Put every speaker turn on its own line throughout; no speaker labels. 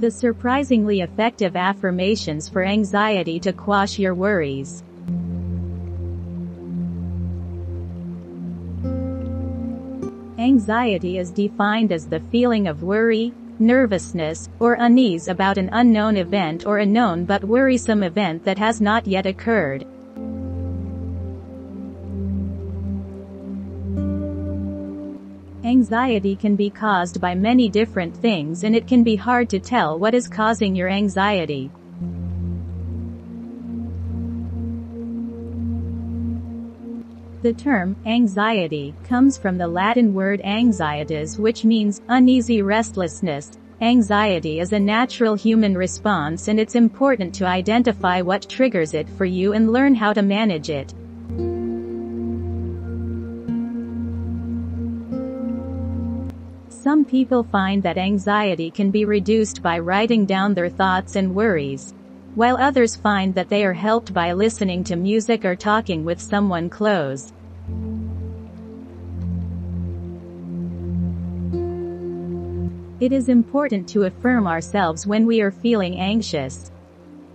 The surprisingly effective affirmations for anxiety to quash your worries. Anxiety is defined as the feeling of worry, nervousness, or unease about an unknown event or a known but worrisome event that has not yet occurred. Anxiety can be caused by many different things and it can be hard to tell what is causing your anxiety. The term, anxiety, comes from the Latin word anxietas which means, uneasy restlessness. Anxiety is a natural human response and it's important to identify what triggers it for you and learn how to manage it. Some people find that anxiety can be reduced by writing down their thoughts and worries, while others find that they are helped by listening to music or talking with someone close. It is important to affirm ourselves when we are feeling anxious.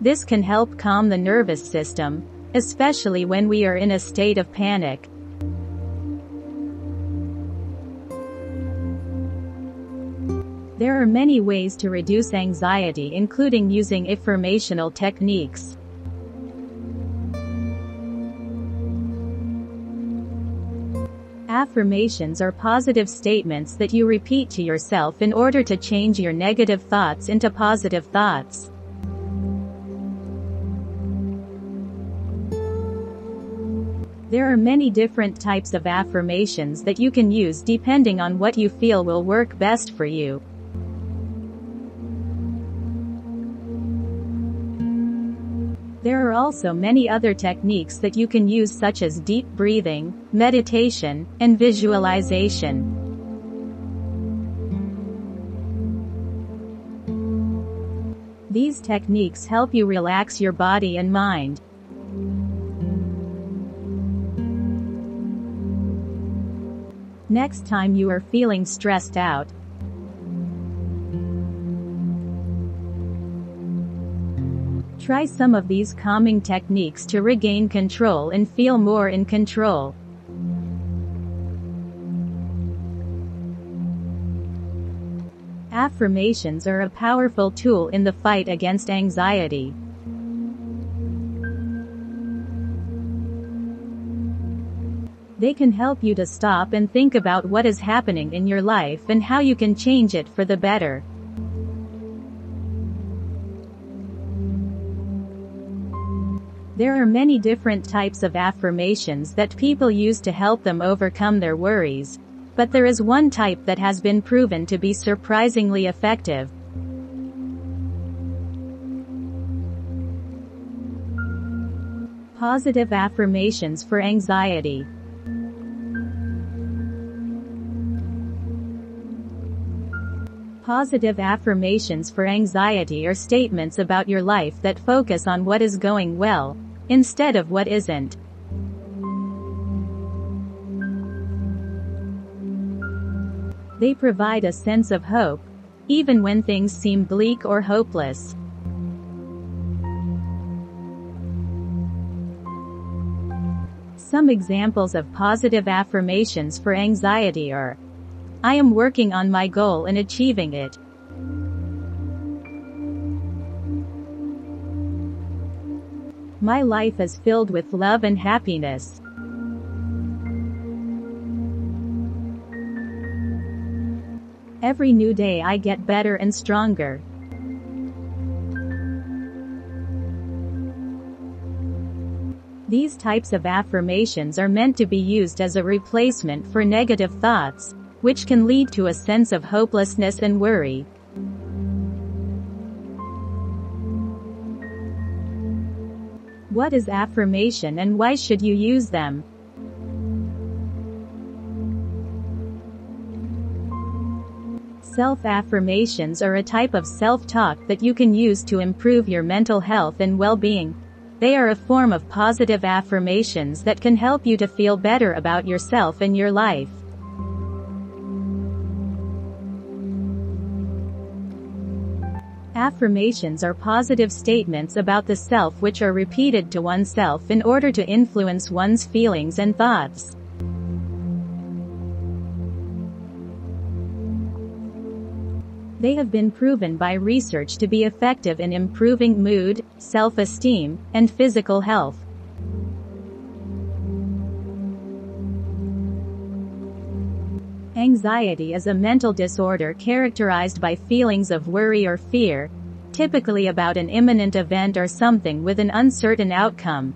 This can help calm the nervous system, especially when we are in a state of panic. There are many ways to reduce anxiety including using affirmational techniques. Affirmations are positive statements that you repeat to yourself in order to change your negative thoughts into positive thoughts. There are many different types of affirmations that you can use depending on what you feel will work best for you. There are also many other techniques that you can use such as deep breathing, meditation, and visualization. These techniques help you relax your body and mind. Next time you are feeling stressed out, Try some of these calming techniques to regain control and feel more in control. Affirmations are a powerful tool in the fight against anxiety. They can help you to stop and think about what is happening in your life and how you can change it for the better. There are many different types of affirmations that people use to help them overcome their worries. But there is one type that has been proven to be surprisingly effective. Positive affirmations for anxiety. Positive affirmations for anxiety are statements about your life that focus on what is going well, instead of what isn't. They provide a sense of hope, even when things seem bleak or hopeless. Some examples of positive affirmations for anxiety are, I am working on my goal and achieving it. My life is filled with love and happiness. Every new day I get better and stronger. These types of affirmations are meant to be used as a replacement for negative thoughts, which can lead to a sense of hopelessness and worry. What is affirmation and why should you use them? Self-affirmations are a type of self-talk that you can use to improve your mental health and well-being. They are a form of positive affirmations that can help you to feel better about yourself and your life. Affirmations are positive statements about the self which are repeated to oneself in order to influence one's feelings and thoughts. They have been proven by research to be effective in improving mood, self-esteem, and physical health. Anxiety is a mental disorder characterized by feelings of worry or fear, typically about an imminent event or something with an uncertain outcome.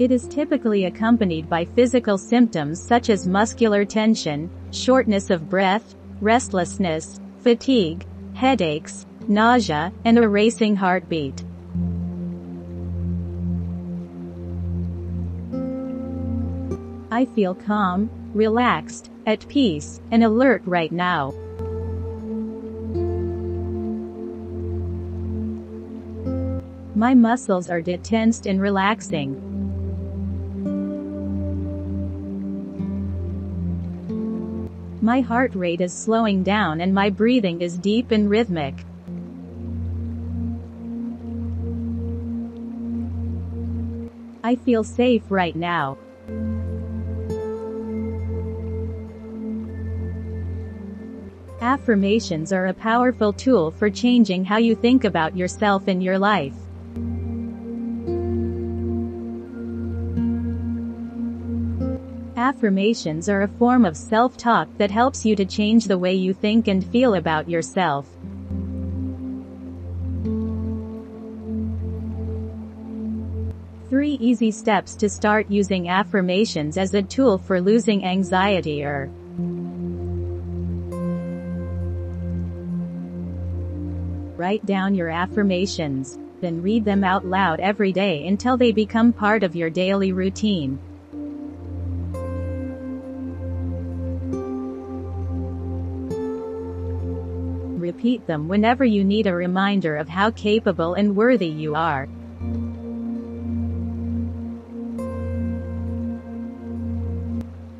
It is typically accompanied by physical symptoms such as muscular tension, shortness of breath, restlessness, fatigue, headaches, nausea, and a racing heartbeat. I feel calm, relaxed, at peace, and alert right now. My muscles are detensed and relaxing. My heart rate is slowing down and my breathing is deep and rhythmic. I feel safe right now. Affirmations are a powerful tool for changing how you think about yourself and your life. Affirmations are a form of self-talk that helps you to change the way you think and feel about yourself. Three easy steps to start using affirmations as a tool for losing anxiety are Write down your affirmations, then read them out loud every day until they become part of your daily routine. Repeat them whenever you need a reminder of how capable and worthy you are.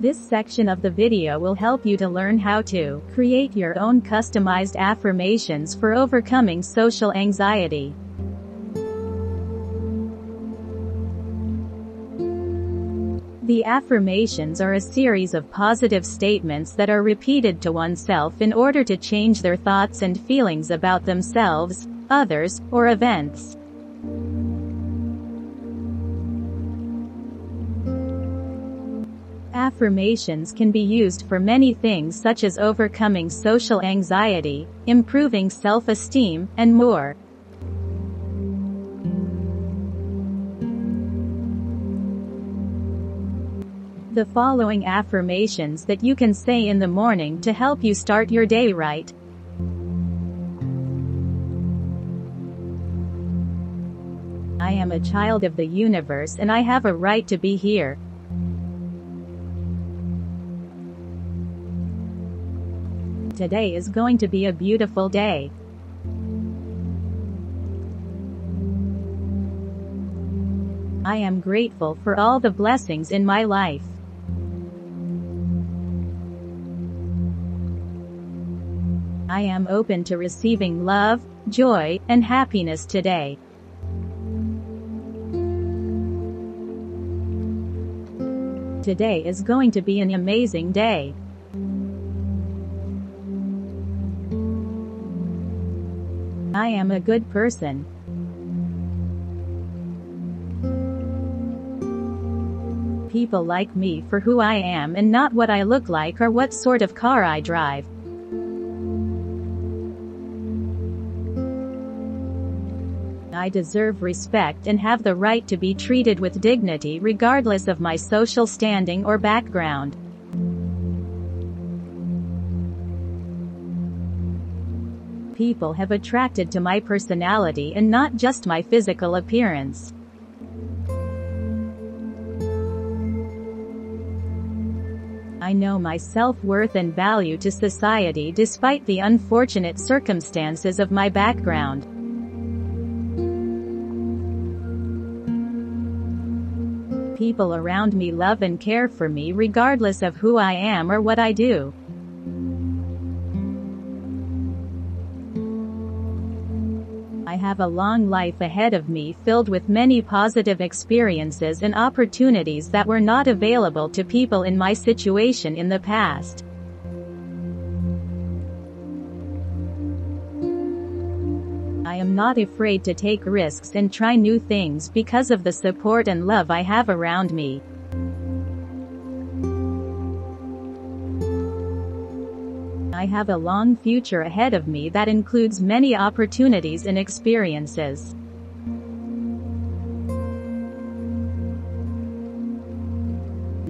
This section of the video will help you to learn how to create your own customized affirmations for overcoming social anxiety. The affirmations are a series of positive statements that are repeated to oneself in order to change their thoughts and feelings about themselves, others, or events. Affirmations can be used for many things such as overcoming social anxiety, improving self-esteem, and more. The following affirmations that you can say in the morning to help you start your day right. I am a child of the universe and I have a right to be here. Today is going to be a beautiful day. I am grateful for all the blessings in my life. I am open to receiving love, joy, and happiness today. Today is going to be an amazing day. I am a good person. People like me for who I am and not what I look like or what sort of car I drive. I deserve respect and have the right to be treated with dignity regardless of my social standing or background. People have attracted to my personality and not just my physical appearance. I know my self-worth and value to society despite the unfortunate circumstances of my background. People around me love and care for me regardless of who I am or what I do. Have a long life ahead of me filled with many positive experiences and opportunities that were not available to people in my situation in the past. I am not afraid to take risks and try new things because of the support and love I have around me. I have a long future ahead of me that includes many opportunities and experiences.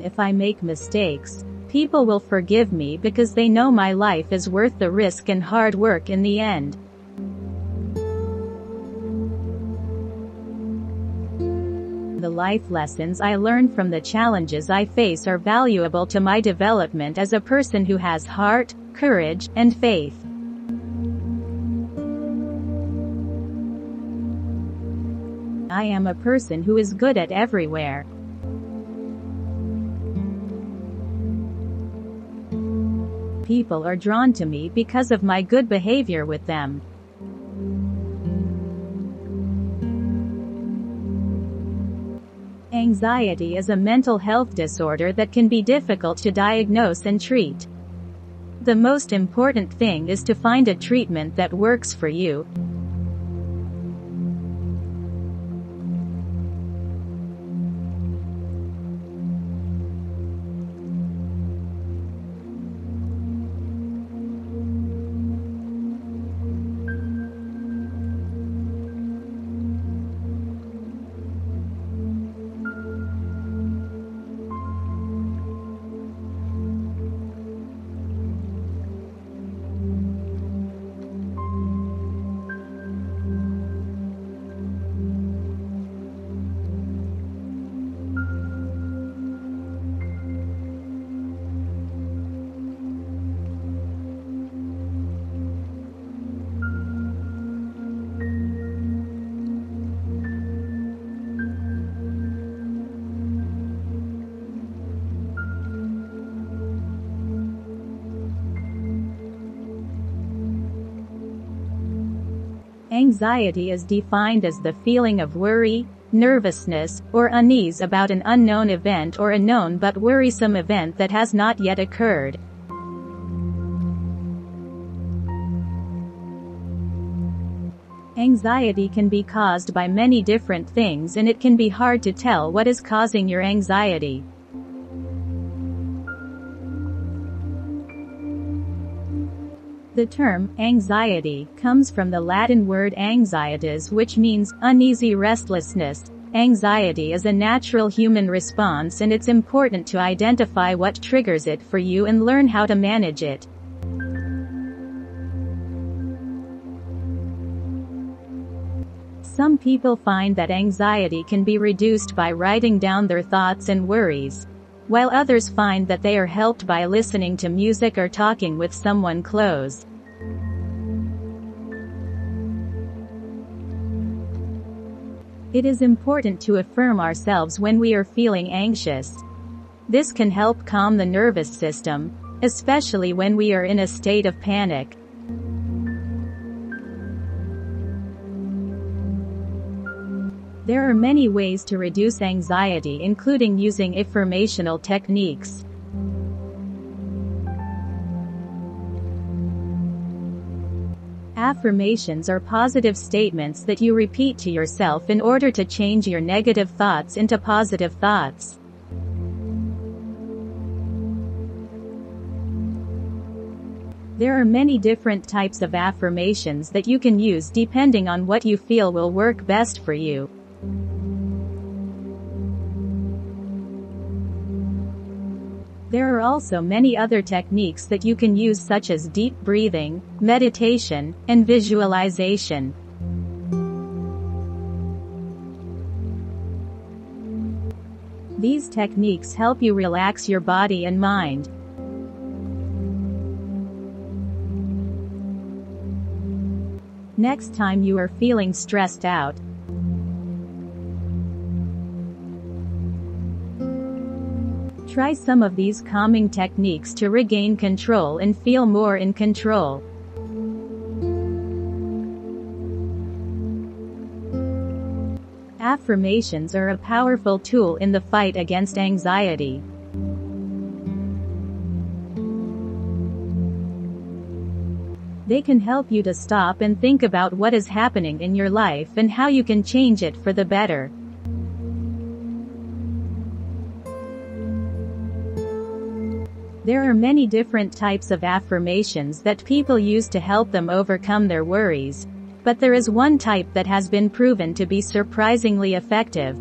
If I make mistakes, people will forgive me because they know my life is worth the risk and hard work in the end. The life lessons I learn from the challenges I face are valuable to my development as a person who has heart, courage, and faith. I am a person who is good at everywhere. People are drawn to me because of my good behavior with them. Anxiety is a mental health disorder that can be difficult to diagnose and treat. The most important thing is to find a treatment that works for you. Anxiety is defined as the feeling of worry, nervousness, or unease about an unknown event or a known but worrisome event that has not yet occurred. Anxiety can be caused by many different things and it can be hard to tell what is causing your anxiety. The term, anxiety, comes from the Latin word anxietas which means, uneasy restlessness. Anxiety is a natural human response and it's important to identify what triggers it for you and learn how to manage it. Some people find that anxiety can be reduced by writing down their thoughts and worries, while others find that they are helped by listening to music or talking with someone close. It is important to affirm ourselves when we are feeling anxious. This can help calm the nervous system, especially when we are in a state of panic. There are many ways to reduce anxiety including using affirmational techniques. Affirmations are positive statements that you repeat to yourself in order to change your negative thoughts into positive thoughts. There are many different types of affirmations that you can use depending on what you feel will work best for you. There are also many other techniques that you can use such as deep breathing, meditation, and visualization. These techniques help you relax your body and mind. Next time you are feeling stressed out, Try some of these calming techniques to regain control and feel more in control. Affirmations are a powerful tool in the fight against anxiety. They can help you to stop and think about what is happening in your life and how you can change it for the better. There are many different types of affirmations that people use to help them overcome their worries. But there is one type that has been proven to be surprisingly effective.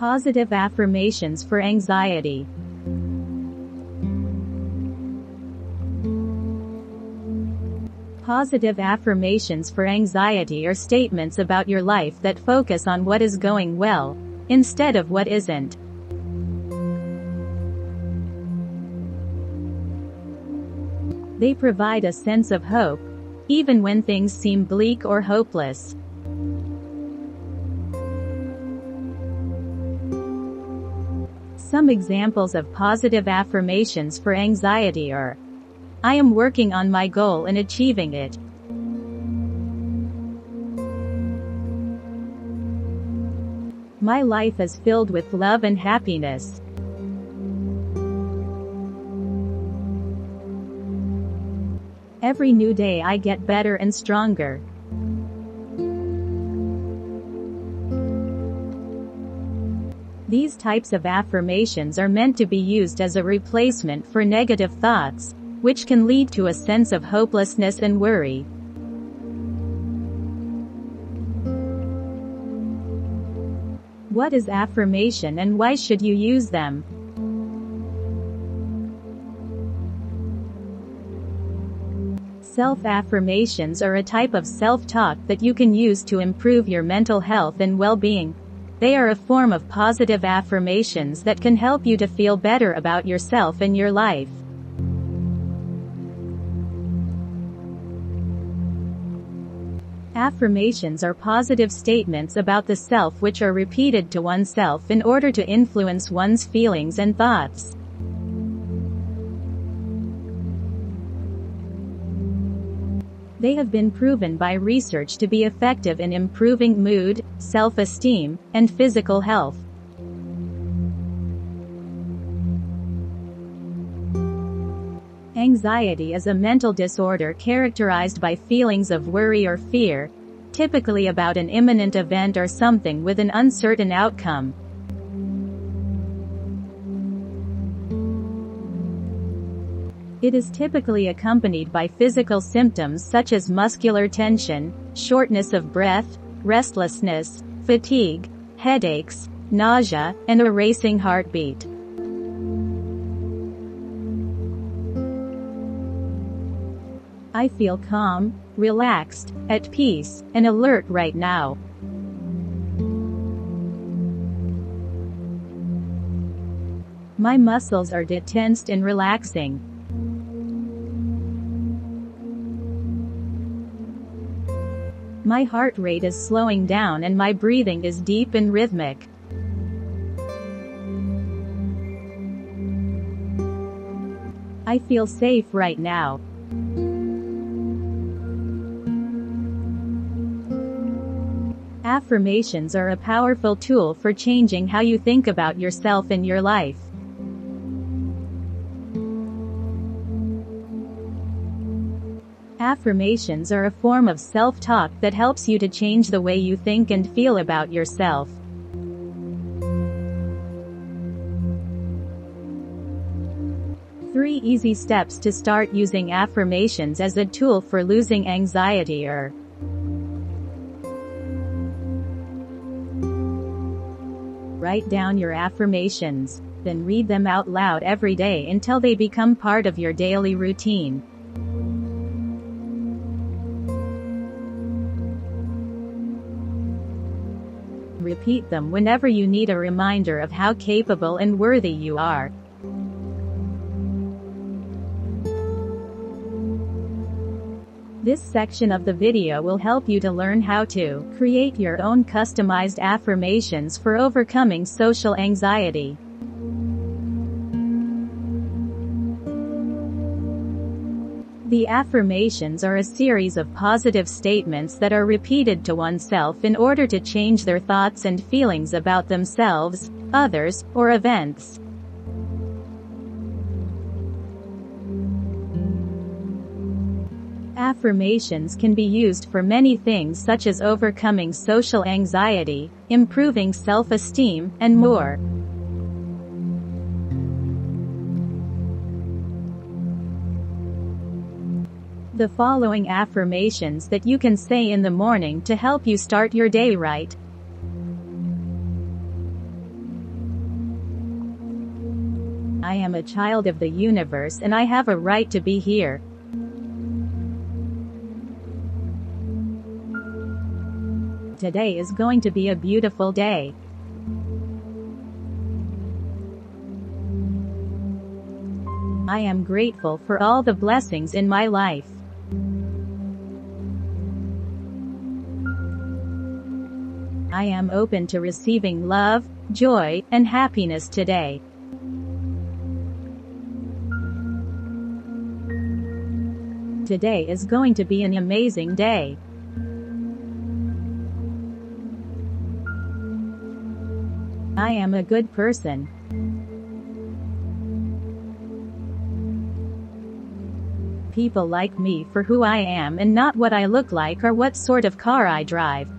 Positive affirmations for anxiety. Positive affirmations for anxiety are statements about your life that focus on what is going well, instead of what isn't. They provide a sense of hope, even when things seem bleak or hopeless. Some examples of positive affirmations for anxiety are, I am working on my goal and achieving it. My life is filled with love and happiness. Every new day I get better and stronger. These types of affirmations are meant to be used as a replacement for negative thoughts, which can lead to a sense of hopelessness and worry. What is affirmation and why should you use them? Self-affirmations are a type of self-talk that you can use to improve your mental health and well-being. They are a form of positive affirmations that can help you to feel better about yourself and your life. Affirmations are positive statements about the self which are repeated to oneself in order to influence one's feelings and thoughts. They have been proven by research to be effective in improving mood, self-esteem, and physical health. Anxiety is a mental disorder characterized by feelings of worry or fear, typically about an imminent event or something with an uncertain outcome. It is typically accompanied by physical symptoms such as muscular tension, shortness of breath, restlessness, fatigue, headaches, nausea, and a racing heartbeat. I feel calm, relaxed, at peace, and alert right now. My muscles are detensed and relaxing. My heart rate is slowing down and my breathing is deep and rhythmic. I feel safe right now. Affirmations are a powerful tool for changing how you think about yourself and your life. Affirmations are a form of self-talk that helps you to change the way you think and feel about yourself. Three easy steps to start using affirmations as a tool for losing anxiety are Write down your affirmations, then read them out loud every day until they become part of your daily routine. repeat them whenever you need a reminder of how capable and worthy you are. This section of the video will help you to learn how to create your own customized affirmations for overcoming social anxiety. The affirmations are a series of positive statements that are repeated to oneself in order to change their thoughts and feelings about themselves, others, or events. Affirmations can be used for many things such as overcoming social anxiety, improving self-esteem, and more. The following affirmations that you can say in the morning to help you start your day right. I am a child of the universe and I have a right to be here. Today is going to be a beautiful day. I am grateful for all the blessings in my life. I am open to receiving love, joy, and happiness today. Today is going to be an amazing day. I am a good person. People like me for who I am and not what I look like or what sort of car I drive.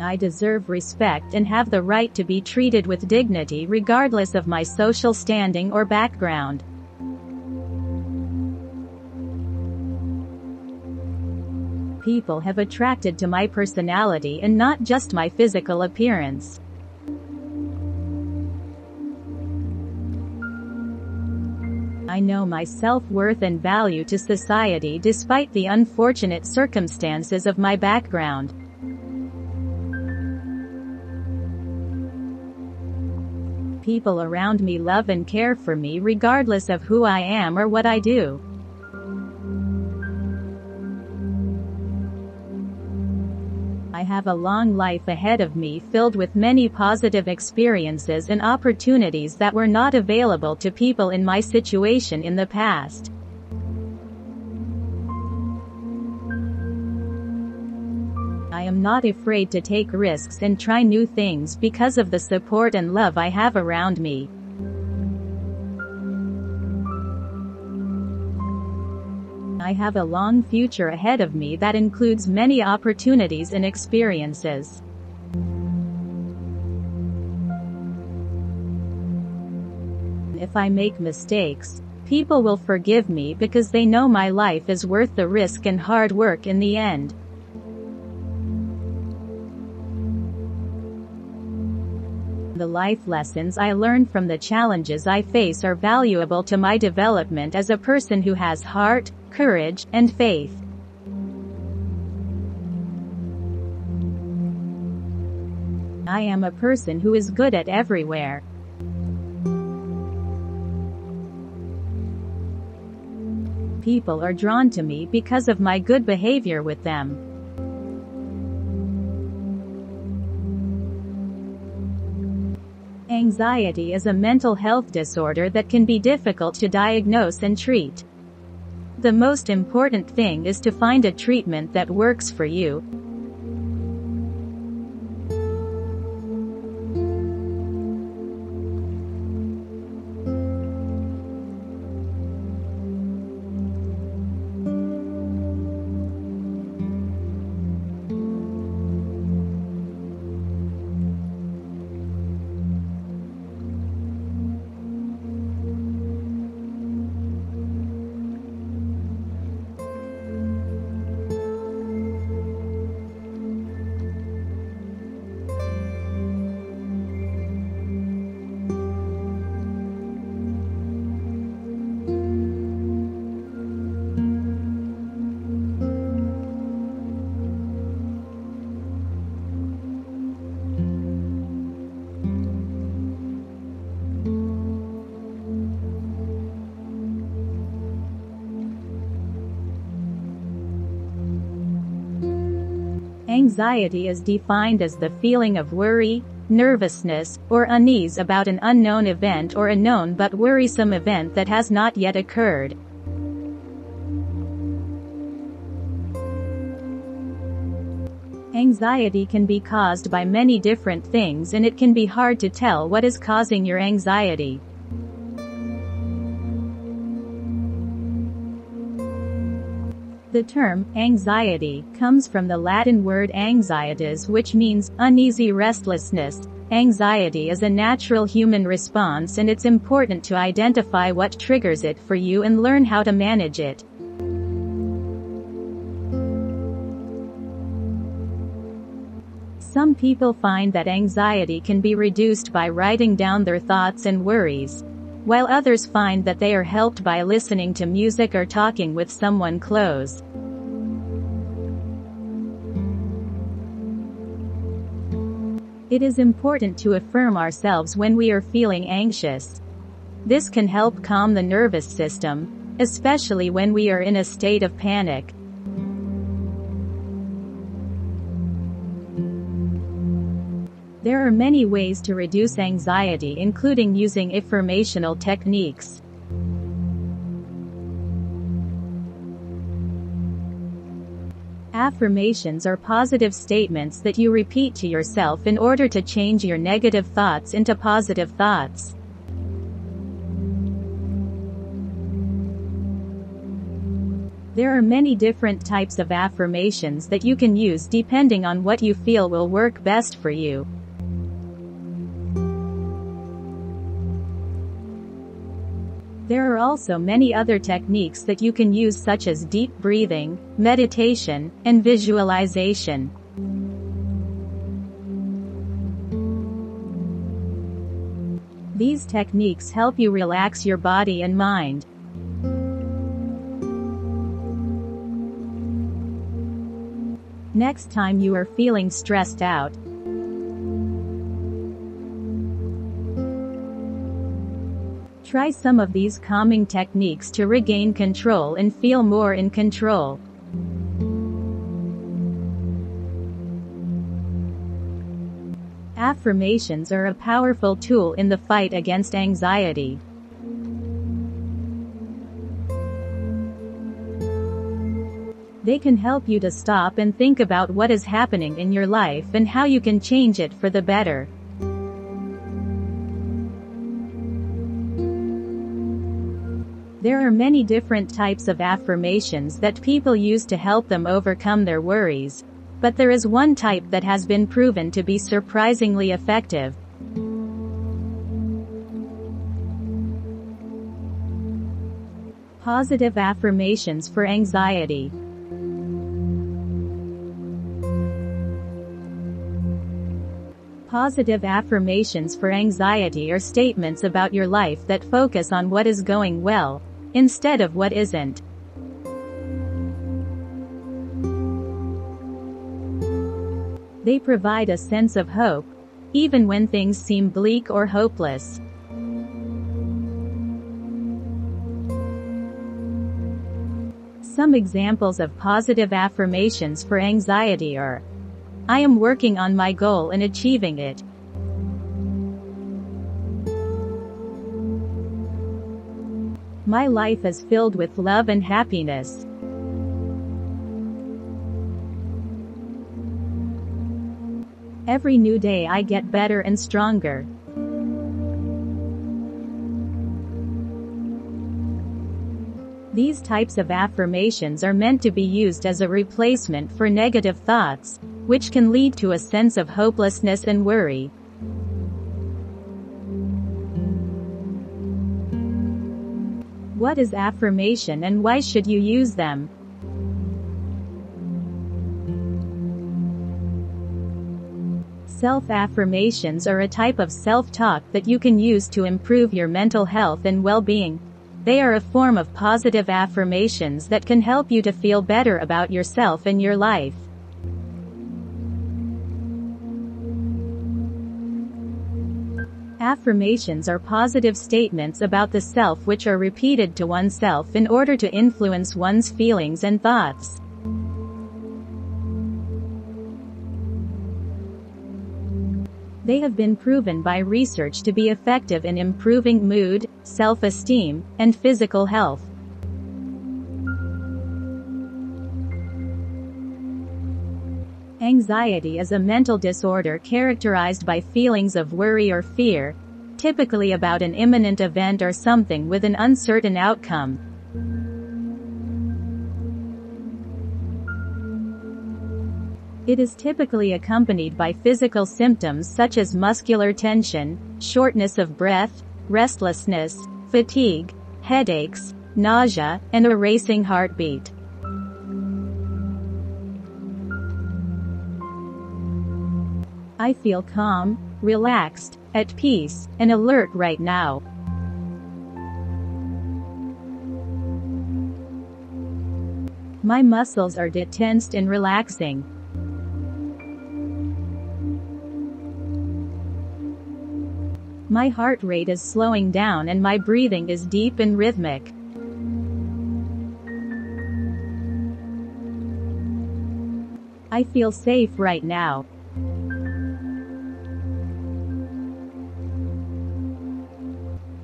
I deserve respect and have the right to be treated with dignity regardless of my social standing or background. People have attracted to my personality and not just my physical appearance. I know my self-worth and value to society despite the unfortunate circumstances of my background. people around me love and care for me regardless of who I am or what I do. I have a long life ahead of me filled with many positive experiences and opportunities that were not available to people in my situation in the past. I am not afraid to take risks and try new things because of the support and love I have around me. I have a long future ahead of me that includes many opportunities and experiences. If I make mistakes, people will forgive me because they know my life is worth the risk and hard work in the end. The life lessons I learn from the challenges I face are valuable to my development as a person who has heart, courage, and faith. I am a person who is good at everywhere. People are drawn to me because of my good behavior with them. Anxiety is a mental health disorder that can be difficult to diagnose and treat. The most important thing is to find a treatment that works for you, Anxiety is defined as the feeling of worry, nervousness, or unease about an unknown event or a known but worrisome event that has not yet occurred. Anxiety can be caused by many different things and it can be hard to tell what is causing your anxiety. The term, anxiety, comes from the Latin word anxietas which means, uneasy restlessness. Anxiety is a natural human response and it's important to identify what triggers it for you and learn how to manage it. Some people find that anxiety can be reduced by writing down their thoughts and worries, while others find that they are helped by listening to music or talking with someone close. It is important to affirm ourselves when we are feeling anxious. This can help calm the nervous system, especially when we are in a state of panic. There are many ways to reduce anxiety including using affirmational techniques. Affirmations are positive statements that you repeat to yourself in order to change your negative thoughts into positive thoughts. There are many different types of affirmations that you can use depending on what you feel will work best for you. There are also many other techniques that you can use such as deep breathing, meditation, and visualization. These techniques help you relax your body and mind. Next time you are feeling stressed out, Try some of these calming techniques to regain control and feel more in control. Affirmations are a powerful tool in the fight against anxiety. They can help you to stop and think about what is happening in your life and how you can change it for the better. There are many different types of affirmations that people use to help them overcome their worries. But there is one type that has been proven to be surprisingly effective. Positive affirmations for anxiety. Positive affirmations for anxiety are statements about your life that focus on what is going well, instead of what isn't. They provide a sense of hope, even when things seem bleak or hopeless. Some examples of positive affirmations for anxiety are, I am working on my goal and achieving it. My life is filled with love and happiness. Every new day I get better and stronger. These types of affirmations are meant to be used as a replacement for negative thoughts, which can lead to a sense of hopelessness and worry. What is affirmation and why should you use them? Self-affirmations are a type of self-talk that you can use to improve your mental health and well-being. They are a form of positive affirmations that can help you to feel better about yourself and your life. Affirmations are positive statements about the self which are repeated to oneself in order to influence one's feelings and thoughts. They have been proven by research to be effective in improving mood, self-esteem, and physical health. Anxiety is a mental disorder characterized by feelings of worry or fear, typically about an imminent event or something with an uncertain outcome. It is typically accompanied by physical symptoms such as muscular tension, shortness of breath, restlessness, fatigue, headaches, nausea, and a racing heartbeat. I feel calm, relaxed, at peace, and alert right now. My muscles are detensed and relaxing. My heart rate is slowing down and my breathing is deep and rhythmic. I feel safe right now.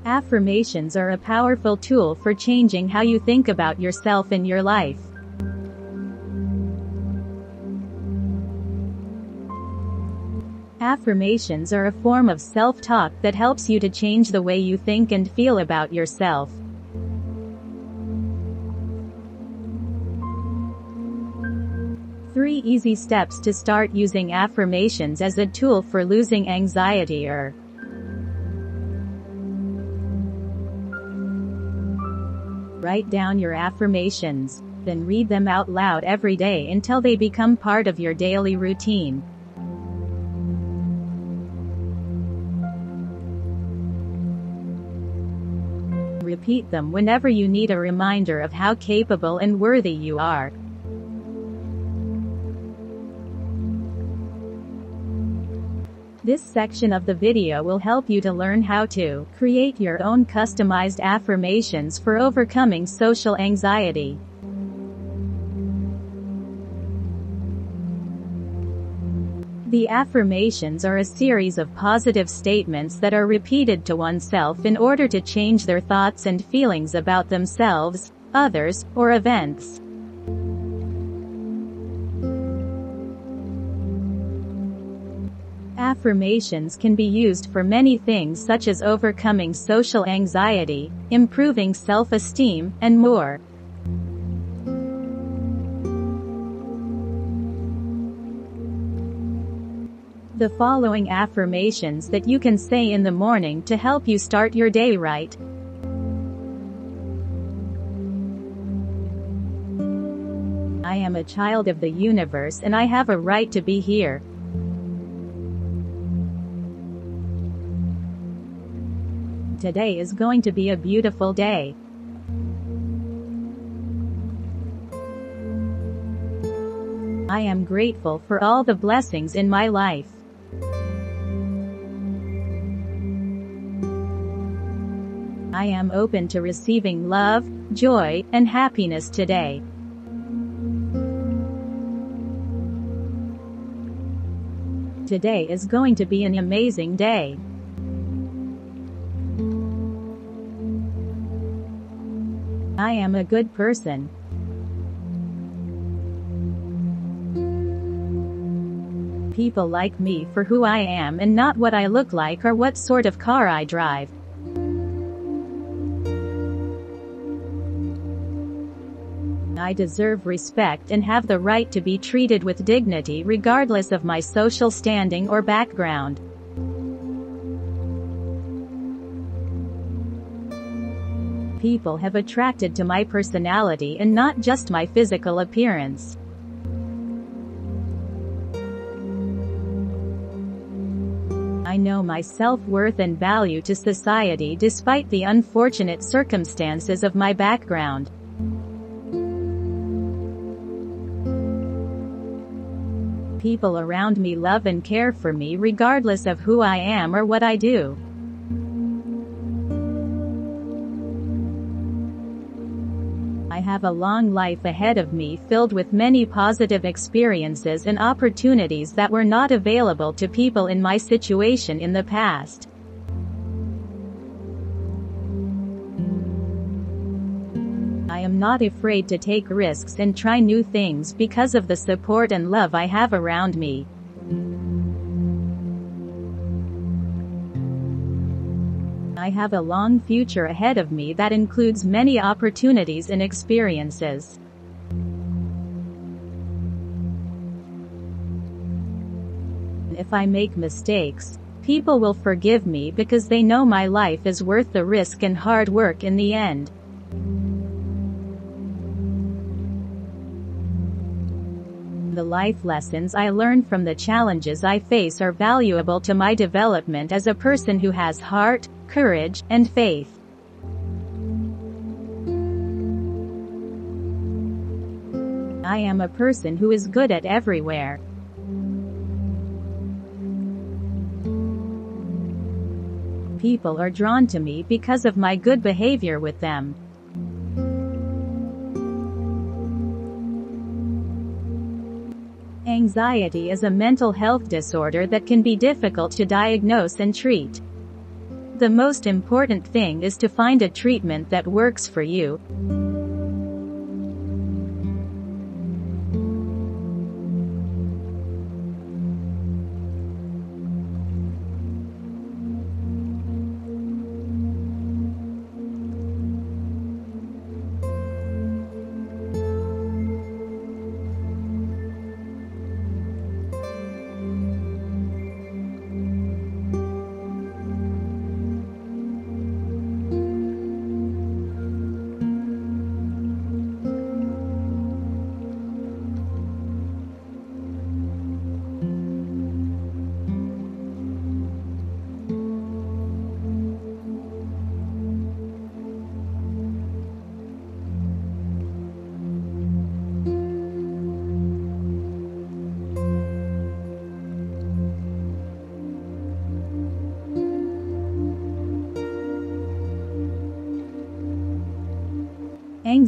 Affirmations are a powerful tool for changing how you think about yourself and your life. Affirmations are a form of self-talk that helps you to change the way you think and feel about yourself. Three easy steps to start using affirmations as a tool for losing anxiety are Write down your affirmations, then read them out loud every day until they become part of your daily routine. Repeat them whenever you need a reminder of how capable and worthy you are. This section of the video will help you to learn how to create your own customized affirmations for overcoming social anxiety. The affirmations are a series of positive statements that are repeated to oneself in order to change their thoughts and feelings about themselves, others, or events. Affirmations can be used for many things such as overcoming social anxiety, improving self-esteem, and more. The following affirmations that you can say in the morning to help you start your day right. I am a child of the universe and I have a right to be here. Today is going to be a beautiful day. I am grateful for all the blessings in my life. I am open to receiving love, joy, and happiness today. Today is going to be an amazing day. I am a good person. People like me for who I am and not what I look like or what sort of car I drive. I deserve respect and have the right to be treated with dignity regardless of my social standing or background. People have attracted to my personality and not just my physical appearance. I know my self-worth and value to society despite the unfortunate circumstances of my background. People around me love and care for me regardless of who I am or what I do. Have a long life ahead of me filled with many positive experiences and opportunities that were not available to people in my situation in the past. I am not afraid to take risks and try new things because of the support and love I have around me. I have a long future ahead of me that includes many opportunities and experiences. If I make mistakes, people will forgive me because they know my life is worth the risk and hard work in the end. The life lessons I learn from the challenges I face are valuable to my development as a person who has heart, courage, and faith. I am a person who is good at everywhere. People are drawn to me because of my good behavior with them. Anxiety is a mental health disorder that can be difficult to diagnose and treat. The most important thing is to find a treatment that works for you.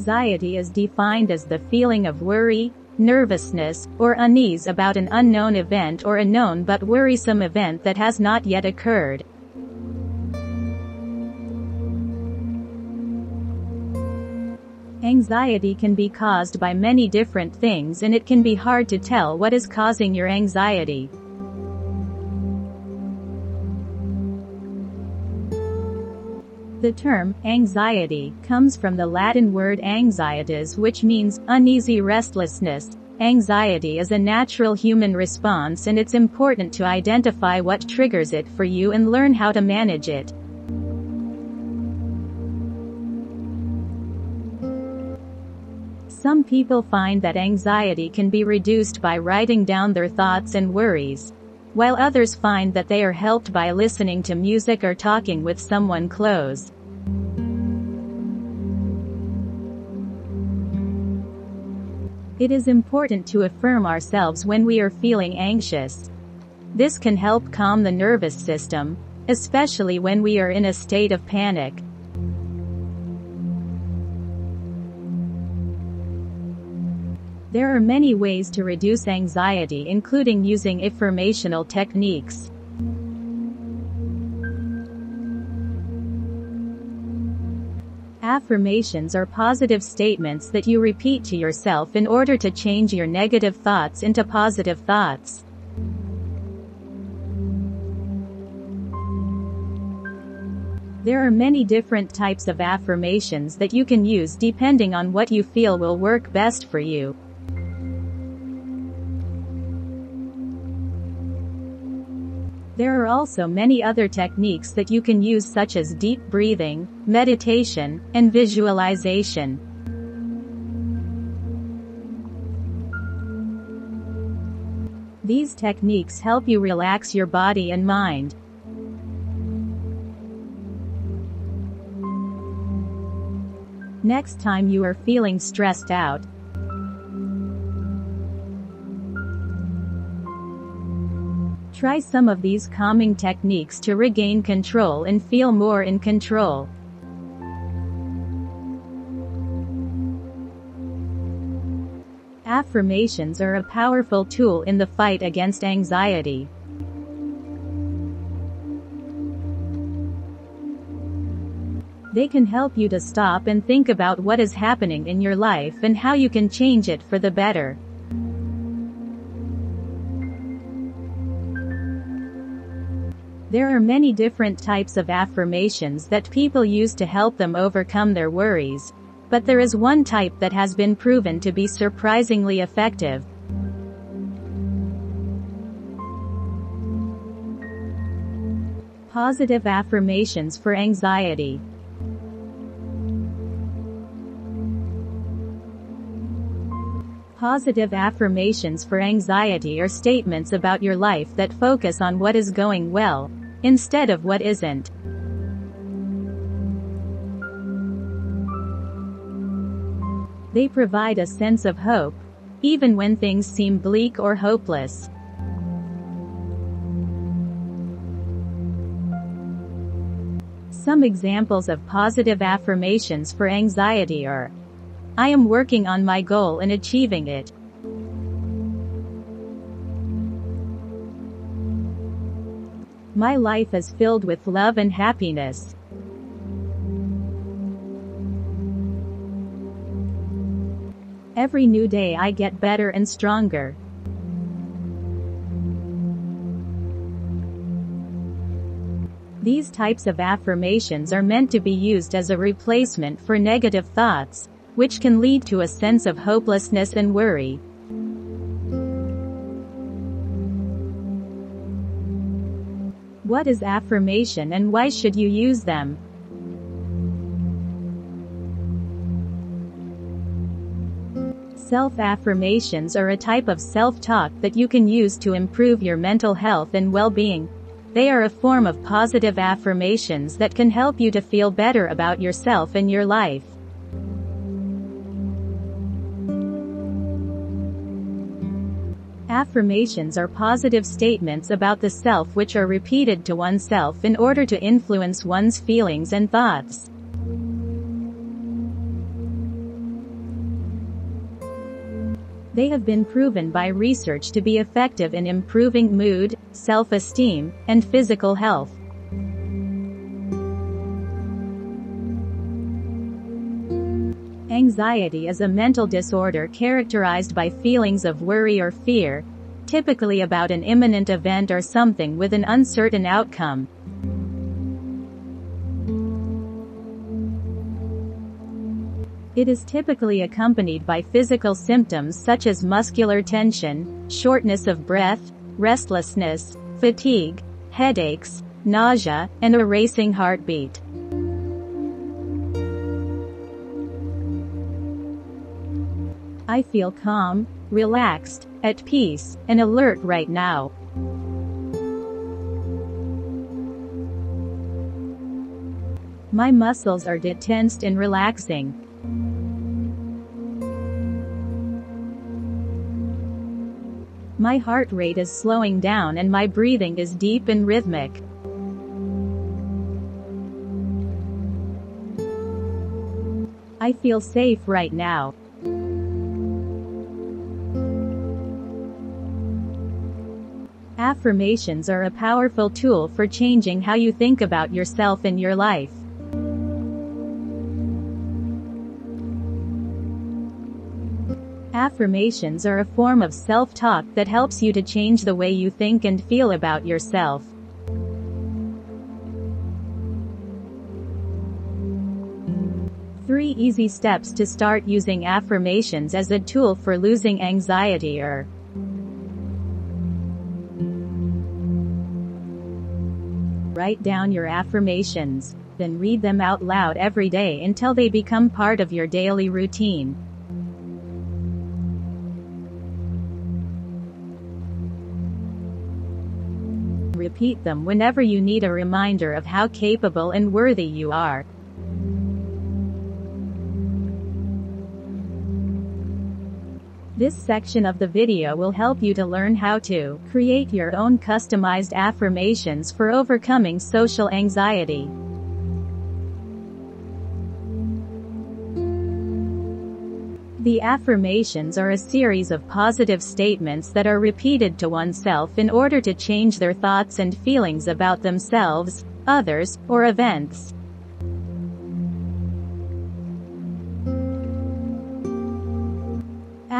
Anxiety is defined as the feeling of worry, nervousness, or unease about an unknown event or a known but worrisome event that has not yet occurred. Anxiety can be caused by many different things and it can be hard to tell what is causing your anxiety. The term, anxiety, comes from the Latin word anxietas which means, uneasy restlessness. Anxiety is a natural human response and it's important to identify what triggers it for you and learn how to manage it. Some people find that anxiety can be reduced by writing down their thoughts and worries, while others find that they are helped by listening to music or talking with someone close. It is important to affirm ourselves when we are feeling anxious. This can help calm the nervous system, especially when we are in a state of panic. There are many ways to reduce anxiety including using affirmational techniques. Affirmations are positive statements that you repeat to yourself in order to change your negative thoughts into positive thoughts. There are many different types of affirmations that you can use depending on what you feel will work best for you. There are also many other techniques that you can use such as deep breathing, meditation, and visualization. These techniques help you relax your body and mind. Next time you are feeling stressed out, Try some of these calming techniques to regain control and feel more in control. Affirmations are a powerful tool in the fight against anxiety. They can help you to stop and think about what is happening in your life and how you can change it for the better. There are many different types of affirmations that people use to help them overcome their worries. But there is one type that has been proven to be surprisingly effective. Positive affirmations for anxiety. Positive affirmations for anxiety are statements about your life that focus on what is going well, instead of what isn't. They provide a sense of hope, even when things seem bleak or hopeless. Some examples of positive affirmations for anxiety are I am working on my goal and achieving it. My life is filled with love and happiness. Every new day I get better and stronger. These types of affirmations are meant to be used as a replacement for negative thoughts which can lead to a sense of hopelessness and worry. What is affirmation and why should you use them? Self-affirmations are a type of self-talk that you can use to improve your mental health and well-being. They are a form of positive affirmations that can help you to feel better about yourself and your life. Affirmations are positive statements about the self which are repeated to oneself in order to influence one's feelings and thoughts. They have been proven by research to be effective in improving mood, self-esteem, and physical health. Anxiety is a mental disorder characterized by feelings of worry or fear, typically about an imminent event or something with an uncertain outcome. It is typically accompanied by physical symptoms such as muscular tension, shortness of breath, restlessness, fatigue, headaches, nausea, and a racing heartbeat. I feel calm, relaxed, at peace, and alert right now. My muscles are detensed and relaxing. My heart rate is slowing down and my breathing is deep and rhythmic. I feel safe right now. Affirmations are a powerful tool for changing how you think about yourself and your life. Affirmations are a form of self-talk that helps you to change the way you think and feel about yourself. Three easy steps to start using affirmations as a tool for losing anxiety are Write down your affirmations, then read them out loud every day until they become part of your daily routine. Repeat them whenever you need a reminder of how capable and worthy you are. This section of the video will help you to learn how to create your own customized affirmations for overcoming social anxiety. The affirmations are a series of positive statements that are repeated to oneself in order to change their thoughts and feelings about themselves, others, or events.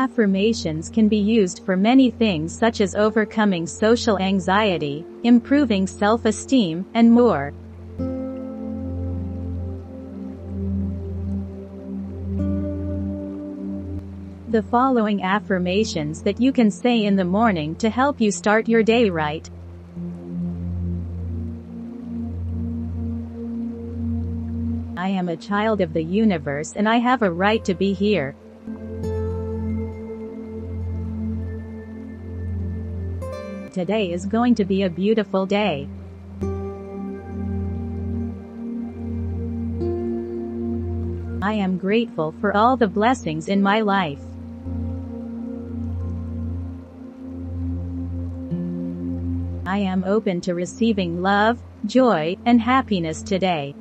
Affirmations can be used for many things such as overcoming social anxiety, improving self-esteem, and more. The following affirmations that you can say in the morning to help you start your day right. I am a child of the universe and I have a right to be here. Today is going to be a beautiful day. I am grateful for all the blessings in my life. I am open to receiving love, joy, and happiness today.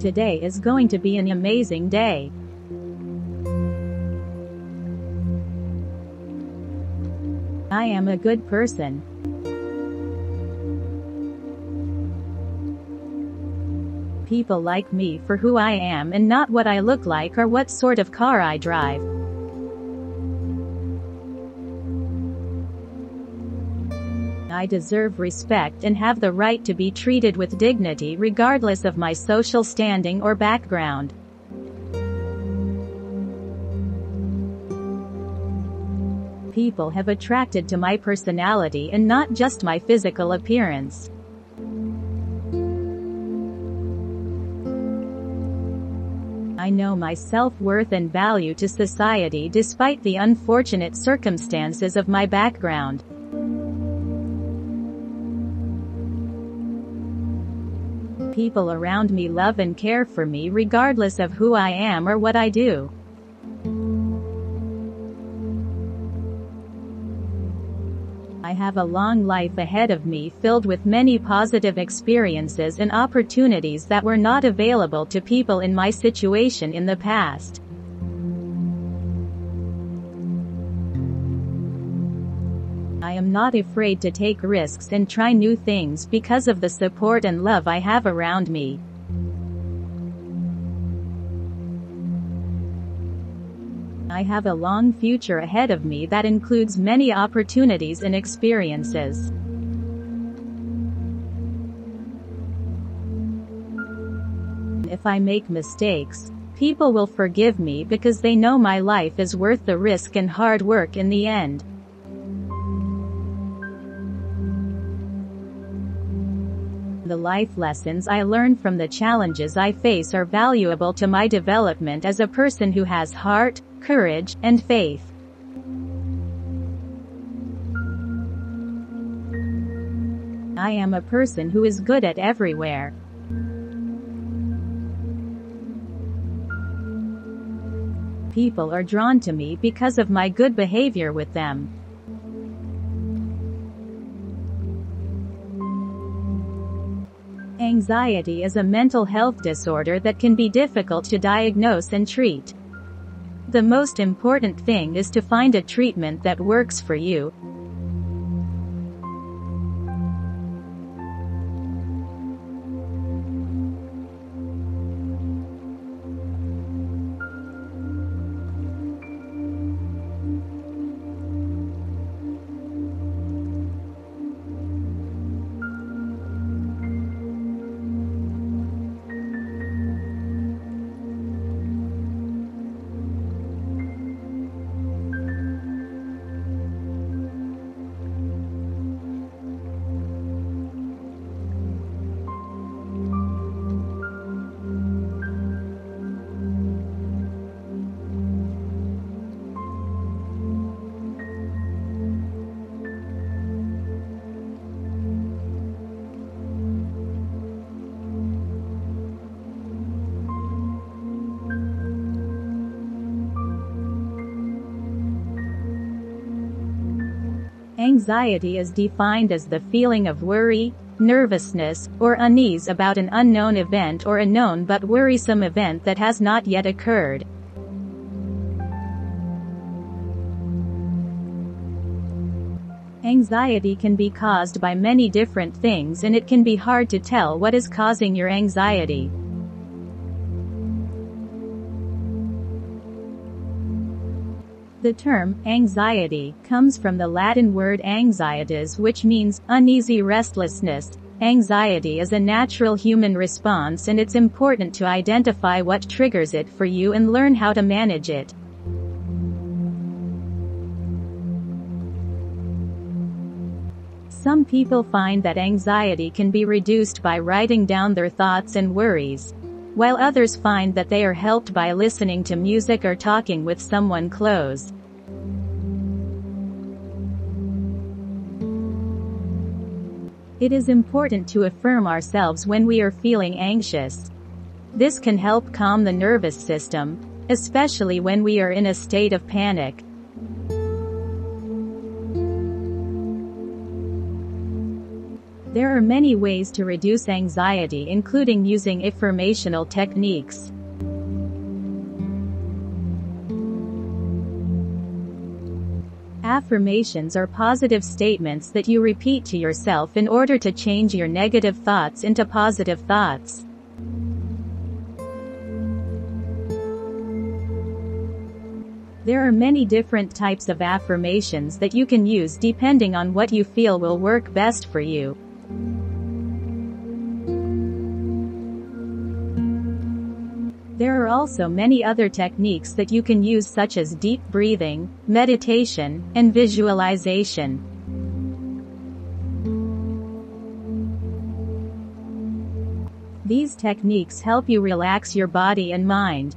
Today is going to be an amazing day. I am a good person. People like me for who I am and not what I look like or what sort of car I drive. I deserve respect and have the right to be treated with dignity regardless of my social standing or background. People have attracted to my personality and not just my physical appearance. I know my self-worth and value to society despite the unfortunate circumstances of my background. people around me love and care for me regardless of who I am or what I do. I have a long life ahead of me filled with many positive experiences and opportunities that were not available to people in my situation in the past. I am not afraid to take risks and try new things because of the support and love I have around me. I have a long future ahead of me that includes many opportunities and experiences. If I make mistakes, people will forgive me because they know my life is worth the risk and hard work in the end. The life lessons I learn from the challenges I face are valuable to my development as a person who has heart, courage, and faith. I am a person who is good at everywhere. People are drawn to me because of my good behavior with them. Anxiety is a mental health disorder that can be difficult to diagnose and treat. The most important thing is to find a treatment that works for you, Anxiety is defined as the feeling of worry, nervousness, or unease about an unknown event or a known but worrisome event that has not yet occurred. Anxiety can be caused by many different things and it can be hard to tell what is causing your anxiety. The term, anxiety, comes from the Latin word anxietas which means, uneasy restlessness. Anxiety is a natural human response and it's important to identify what triggers it for you and learn how to manage it. Some people find that anxiety can be reduced by writing down their thoughts and worries, while others find that they are helped by listening to music or talking with someone close. It is important to affirm ourselves when we are feeling anxious. This can help calm the nervous system, especially when we are in a state of panic. There are many ways to reduce anxiety including using affirmational techniques. Affirmations are positive statements that you repeat to yourself in order to change your negative thoughts into positive thoughts. There are many different types of affirmations that you can use depending on what you feel will work best for you. There are also many other techniques that you can use such as deep breathing, meditation, and visualization. These techniques help you relax your body and mind.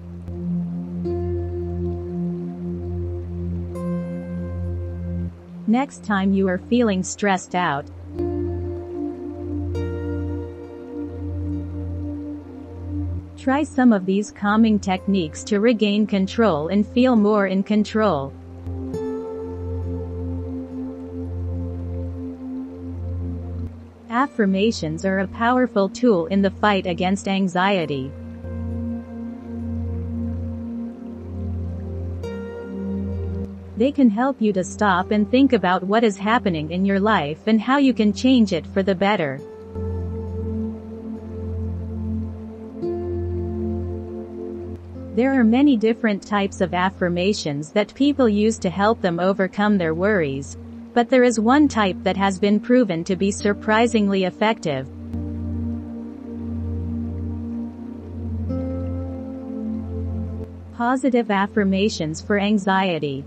Next time you are feeling stressed out, Try some of these calming techniques to regain control and feel more in control. Affirmations are a powerful tool in the fight against anxiety. They can help you to stop and think about what is happening in your life and how you can change it for the better. There are many different types of affirmations that people use to help them overcome their worries. But there is one type that has been proven to be surprisingly effective. Positive affirmations for anxiety.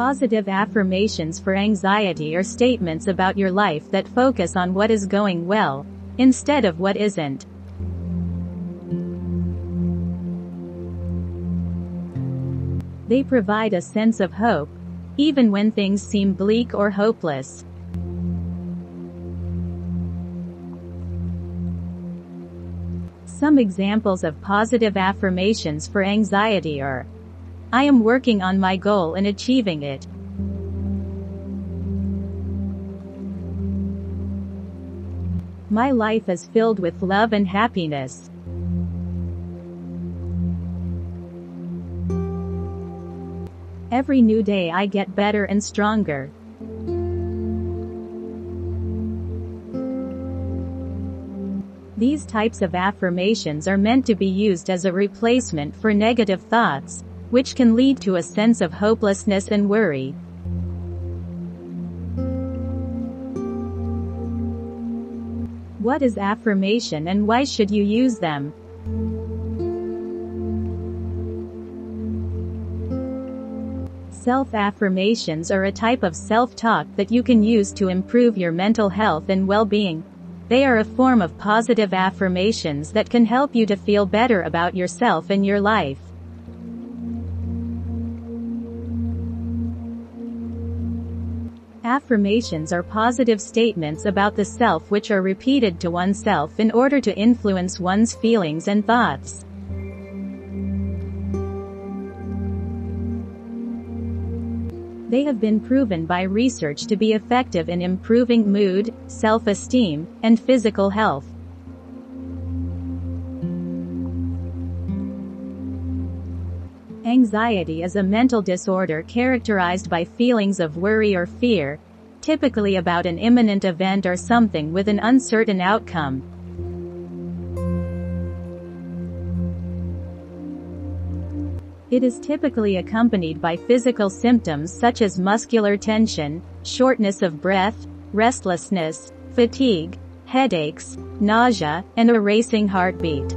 Positive affirmations for anxiety are statements about your life that focus on what is going well, instead of what isn't. They provide a sense of hope, even when things seem bleak or hopeless. Some examples of positive affirmations for anxiety are, I am working on my goal and achieving it. My life is filled with love and happiness. Every new day I get better and stronger. These types of affirmations are meant to be used as a replacement for negative thoughts, which can lead to a sense of hopelessness and worry. What is affirmation and why should you use them? Self-affirmations are a type of self-talk that you can use to improve your mental health and well-being. They are a form of positive affirmations that can help you to feel better about yourself and your life. Affirmations are positive statements about the self which are repeated to oneself in order to influence one's feelings and thoughts. They have been proven by research to be effective in improving mood, self-esteem, and physical health. Anxiety is a mental disorder characterized by feelings of worry or fear, typically about an imminent event or something with an uncertain outcome. It is typically accompanied by physical symptoms such as muscular tension, shortness of breath, restlessness, fatigue, headaches, nausea, and a racing heartbeat.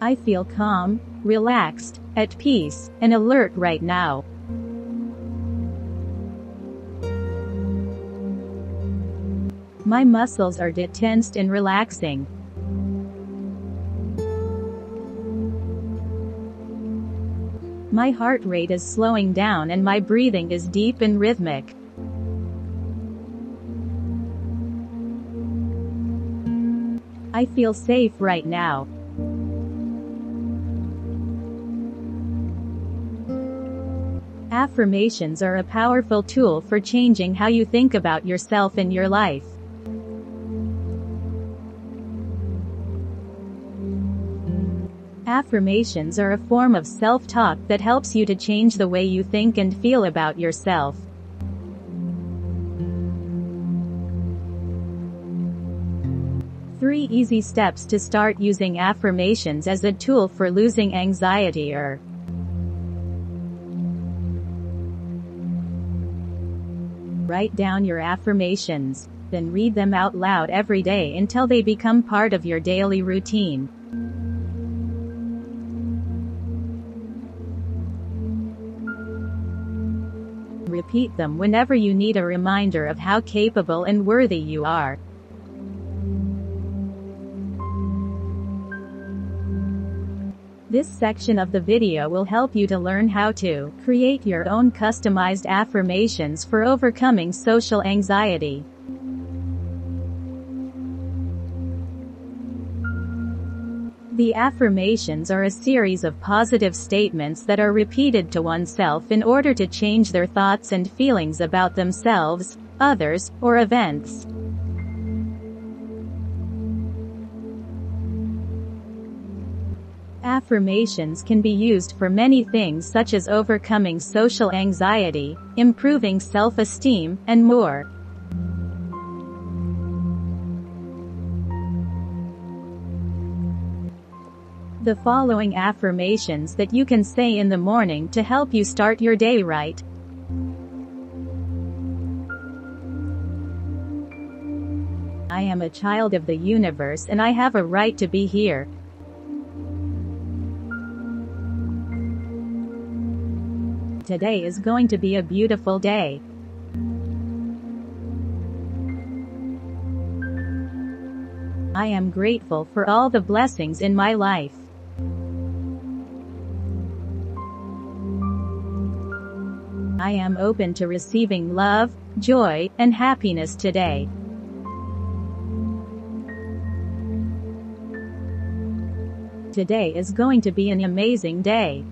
I feel calm, relaxed, at peace, and alert right now. My muscles are detensed and relaxing. My heart rate is slowing down and my breathing is deep and rhythmic. I feel safe right now. Affirmations are a powerful tool for changing how you think about yourself and your life. Affirmations are a form of self-talk that helps you to change the way you think and feel about yourself. Three easy steps to start using affirmations as a tool for losing anxiety are Write down your affirmations, then read them out loud every day until they become part of your daily routine. Repeat them whenever you need a reminder of how capable and worthy you are. This section of the video will help you to learn how to create your own customized affirmations for overcoming social anxiety. The affirmations are a series of positive statements that are repeated to oneself in order to change their thoughts and feelings about themselves, others, or events. Affirmations can be used for many things such as overcoming social anxiety, improving self-esteem, and more. The following affirmations that you can say in the morning to help you start your day right. I am a child of the universe and I have a right to be here. Today is going to be a beautiful day. I am grateful for all the blessings in my life. I am open to receiving love, joy, and happiness today. Today is going to be an amazing day.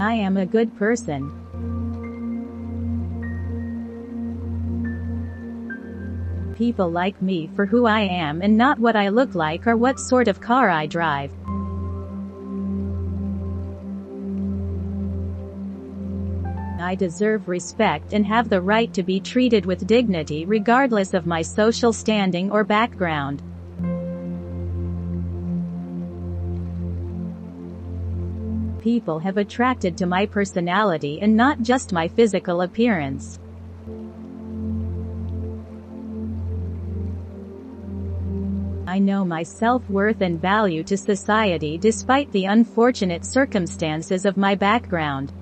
I am a good person. People like me for who I am and not what I look like or what sort of car I drive. I deserve respect and have the right to be treated with dignity regardless of my social standing or background. People have attracted to my personality and not just my physical appearance. I know my self-worth and value to society despite the unfortunate circumstances of my background.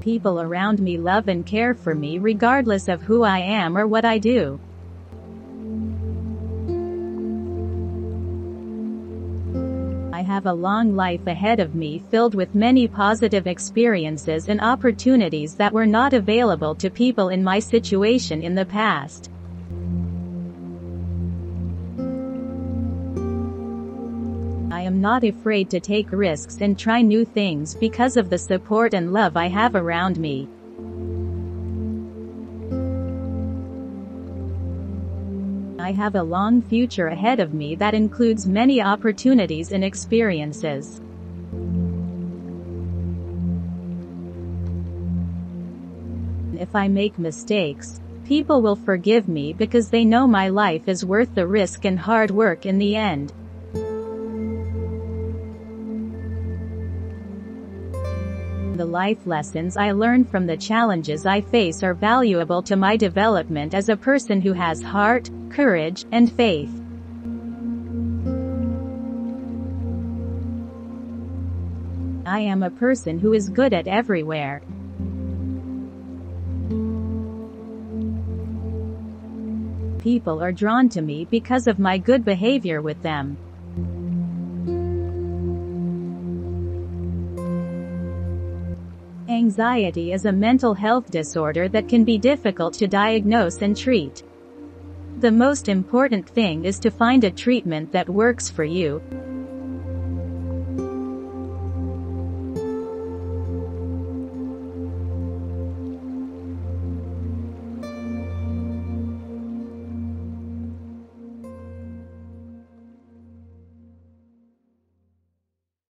People around me love and care for me regardless of who I am or what I do. Have a long life ahead of me filled with many positive experiences and opportunities that were not available to people in my situation in the past. I am not afraid to take risks and try new things because of the support and love I have around me. I have a long future ahead of me that includes many opportunities and experiences. If I make mistakes, people will forgive me because they know my life is worth the risk and hard work in the end. The life lessons I learn from the challenges I face are valuable to my development as a person who has heart, courage, and faith. I am a person who is good at everywhere. People are drawn to me because of my good behavior with them. Anxiety is a mental health disorder that can be difficult to diagnose and treat. The most important thing is to find a treatment that works for you,